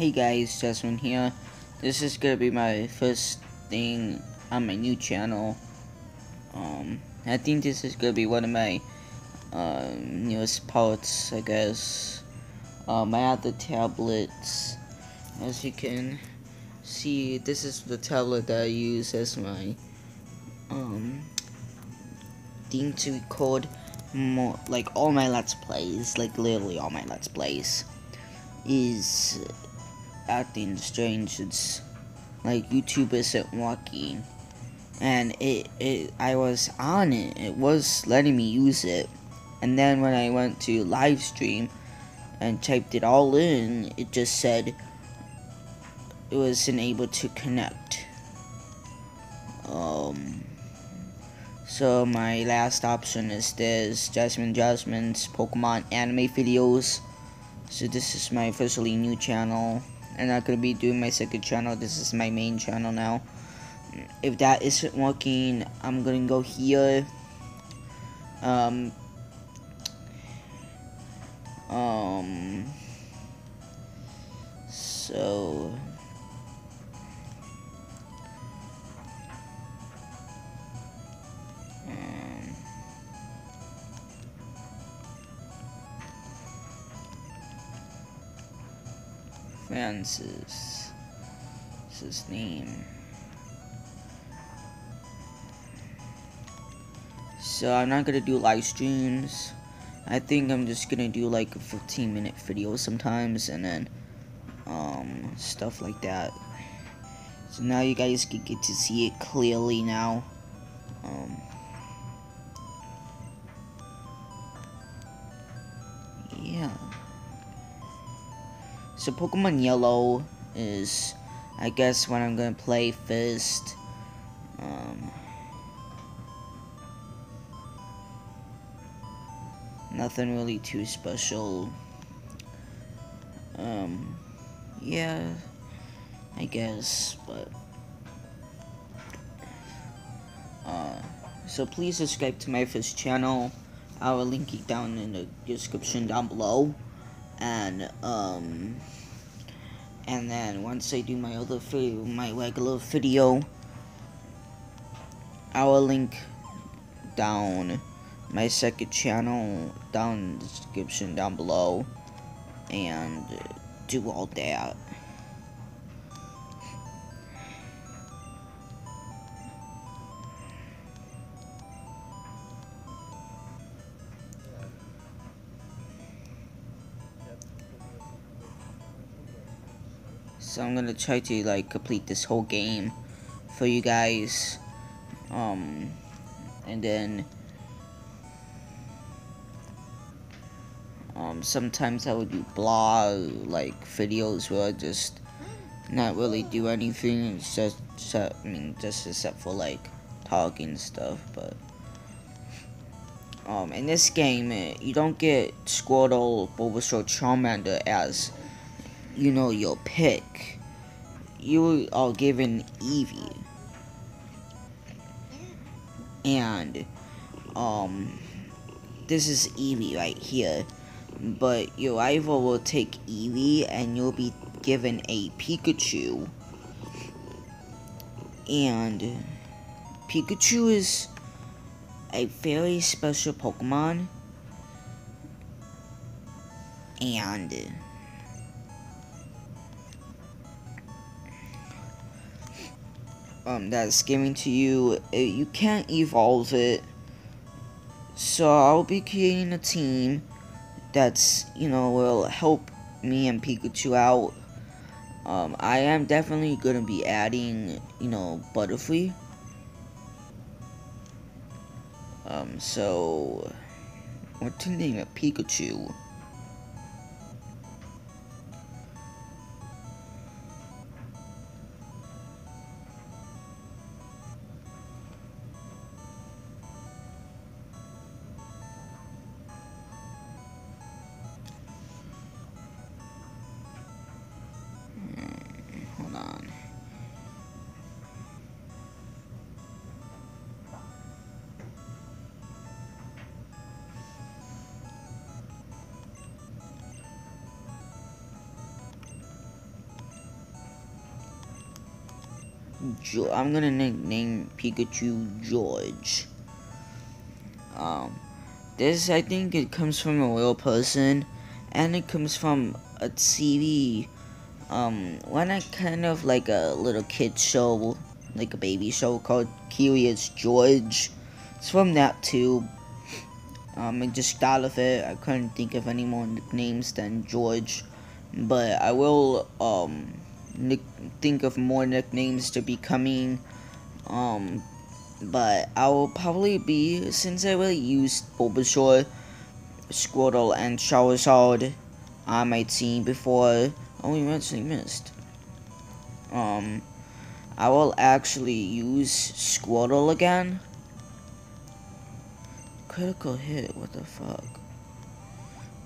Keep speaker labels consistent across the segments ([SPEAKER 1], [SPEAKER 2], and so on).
[SPEAKER 1] Hey guys, Jasmine here. This is gonna be my first thing on my new channel. Um, I think this is gonna be one of my uh, newest parts, I guess. Um, I have the tablets. As you can see, this is the tablet that I use as my um, thing to record more, like all my Let's Plays, like literally all my Let's Plays, is acting strange. It's like YouTube isn't working, and it, it I was on it. It was letting me use it, and then when I went to live stream and typed it all in, it just said it wasn't able to connect. Um. So my last option is this Jasmine Jasmine's Pokemon anime videos. So this is my officially new channel. I'm not gonna be doing my second channel. This is my main channel now. If that isn't working, I'm gonna go here. Um. Um. So. Francis. Is his name. So I'm not gonna do live streams. I think I'm just gonna do like a 15 minute video sometimes and then um stuff like that. So now you guys can get to see it clearly now. Um yeah. So Pokemon Yellow is, I guess, what I'm gonna play first. Um, nothing really too special. Um, yeah, I guess, but. Uh, so please subscribe to my first channel. I will link it down in the description down below. And, um, and then once I do my other video, my regular video, I will link down my second channel down in the description down below and do all that. So I'm gonna try to like complete this whole game for you guys. Um, and then um, sometimes I would do blog like videos where I just not really do anything. Just, just I mean, just except for like talking stuff, but. Um, in this game, eh, you don't get Squirtle, Bulbasaur, Charmander as you know your pick, you are given Eevee. And um this is Eevee right here. But your rival will take Eevee and you'll be given a Pikachu. And Pikachu is a very special Pokemon. And um, that's given to you, uh, you can't evolve it. So I'll be creating a team that's, you know, will help me and Pikachu out. Um, I am definitely going to be adding, you know, Butterfree. Um, so, what to name it? Pikachu. I'm gonna nickname Pikachu George. Um, this I think it comes from a real person, and it comes from a TV. Um, one I kind of like a little kid show, like a baby show called Curious George. It's from that too. Um, I just thought of it. I couldn't think of any more nicknames than George, but I will um think of more nicknames to be coming. Um, but I will probably be since I really used Bulbasaur, Squirtle, and Charizard on my team before. Oh, we actually missed. Um, I will actually use Squirtle again. Critical hit, what the fuck?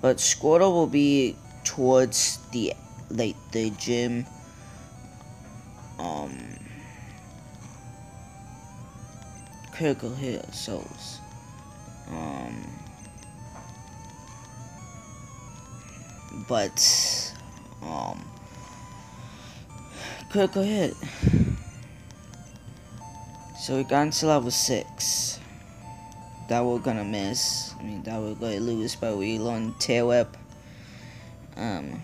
[SPEAKER 1] But Squirtle will be towards the like the gym. Um, critical hit souls. Um, but um, critical hit. So we got into level six. That we're gonna miss. I mean, that we're gonna lose, but we learned tail whip. Um,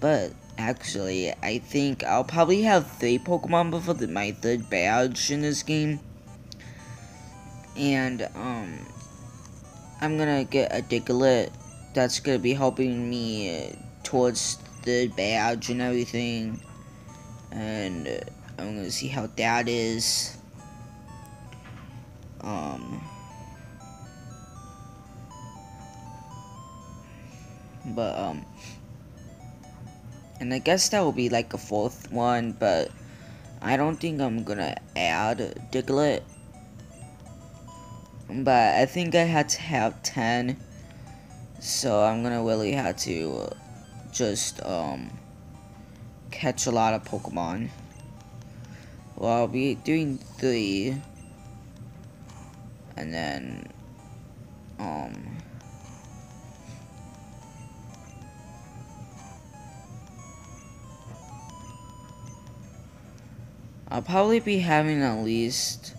[SPEAKER 1] but actually, I think I'll probably have three Pokemon before the, my third badge in this game. And, um, I'm gonna get a Diglett that's gonna be helping me towards the badge and everything. And I'm gonna see how that is. Um, but, um, and I guess that will be like a fourth one, but I don't think I'm gonna add Diglett. But I think I had to have 10, so I'm gonna really have to just, um, catch a lot of Pokemon. Well, I'll be doing three and then um I'll probably be having at least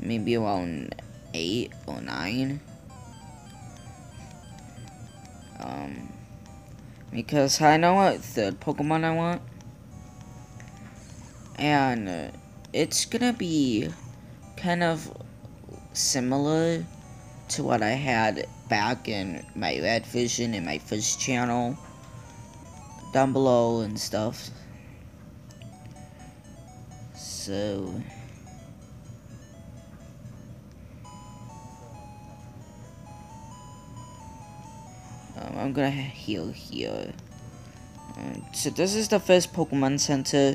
[SPEAKER 1] maybe around eight or nine um because I know what third Pokemon I want and it's gonna be kind of similar to what I had back in my Red Version in my first channel down below and stuff. So um, I'm gonna heal here. Um, so this is the first Pokemon Center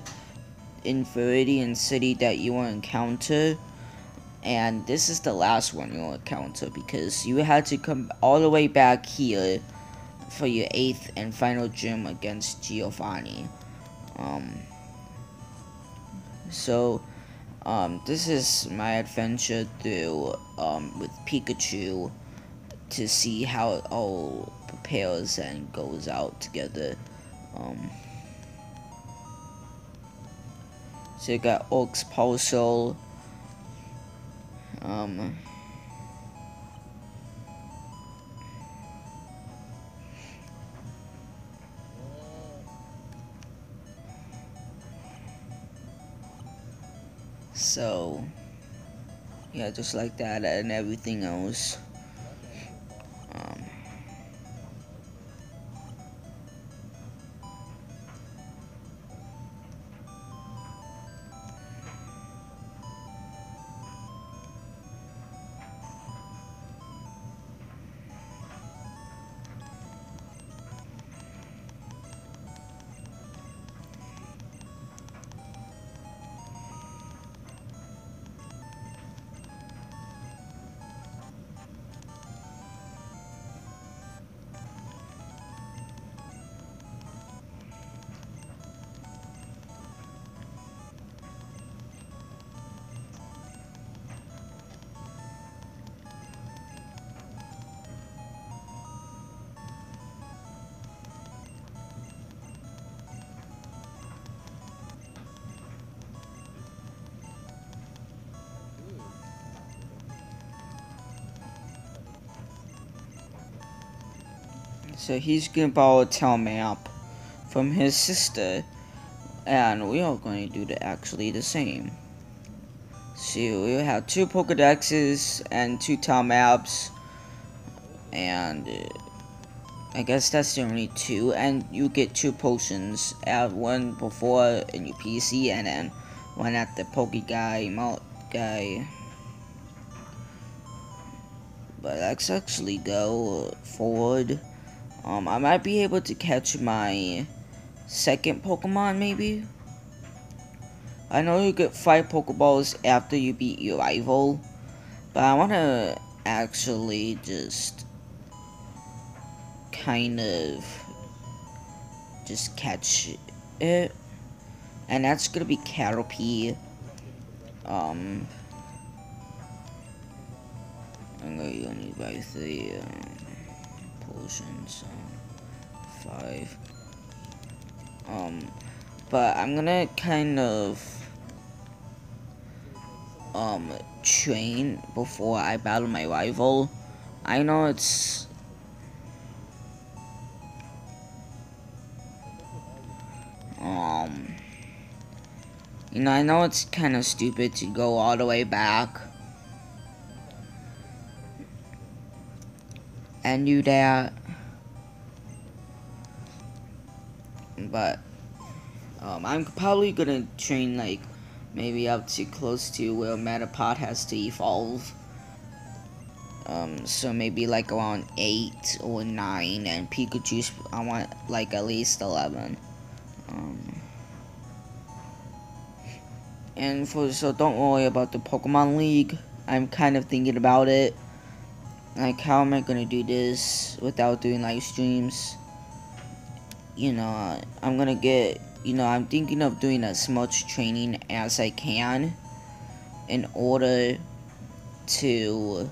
[SPEAKER 1] in Viridian City that you will encounter and this is the last one you'll encounter because you had to come all the way back here for your eighth and final gym against Giovanni. Um, so, um, this is my adventure through um, with Pikachu to see how it all prepares and goes out together. Um, so you got Oak's Parcel, um, so, yeah, just like that and everything else. So he's gonna borrow a town map from his sister. And we are going to do the actually the same. So we have two Pokedexes and two town maps. And uh, I guess that's the only two. And you get two potions. Add one before in your PC and then one at the Poke Guy, Mount Guy. But let's actually go forward. Um, I might be able to catch my second Pokemon, maybe? I know you get 5 Pokeballs after you beat your rival, but I want to actually just kind of just catch it. And that's going to be Caterpie. Um, I'm going to need by 3 um, Um, 5. Um, but I'm gonna kind of um train before I battle my rival. I know it's um you know I know it's kind of stupid to go all the way back and do that but um, I'm probably gonna train like maybe up to close to where Metapod has to evolve. Um, so maybe like around 8 or 9 and Pikachu's I want like at least 11. Um, and for so don't worry about the Pokemon League. I'm kind of thinking about it. Like how am I gonna do this without doing live streams? you know, I'm gonna get, you know, I'm thinking of doing as much training as I can in order to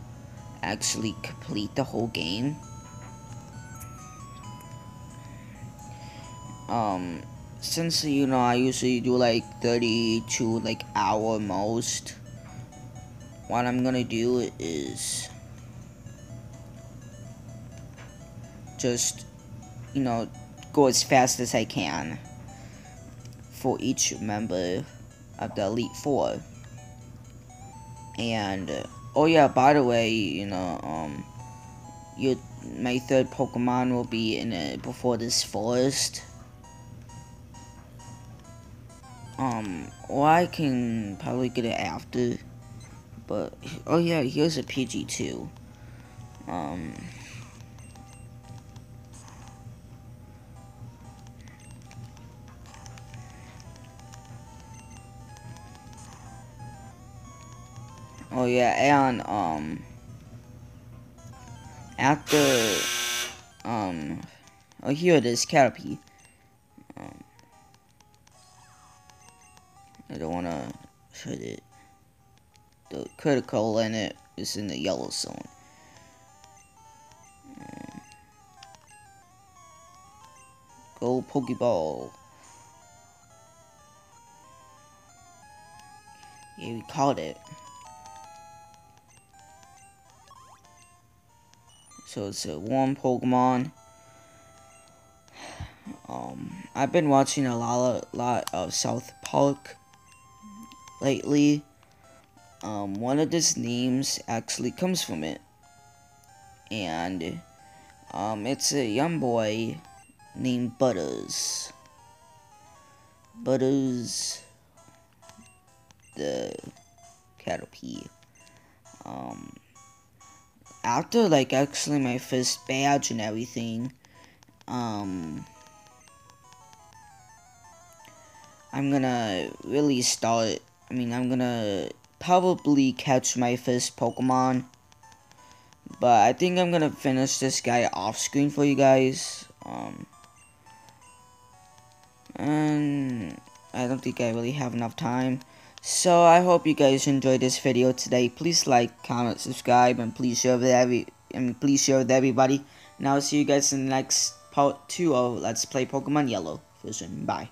[SPEAKER 1] actually complete the whole game. Um, since, you know, I usually do like 30 to like hour most, what I'm gonna do is just, you know, go as fast as I can for each member of the Elite Four. And, uh, oh yeah, by the way, you know, um, your, my third Pokemon will be in it before this forest. Um, or I can probably get it after. But, oh yeah, here's a Pidgey Um, Oh yeah, and um after um oh here it is, Caterpie. Um, I don't wanna hurt it. The critical in it is in the yellow zone. Um, go Pokeball. Yeah, we caught it. So it's a warm Pokemon. Um, I've been watching a lot, of, lot of South Park lately. Um, one of these names actually comes from it. And, um, it's a young boy named Butters. Butters the Caterpie. Um, after like actually my first badge and everything, um, I'm gonna really start. I mean, I'm gonna probably catch my first Pokemon. But I think I'm gonna finish this guy off screen for you guys. Um, and I don't think I really have enough time. So I hope you guys enjoyed this video today. Please like, comment, subscribe, and please share with every and please share with everybody. And I'll see you guys in the next part two of Let's Play Pokemon Yellow. Version. Bye.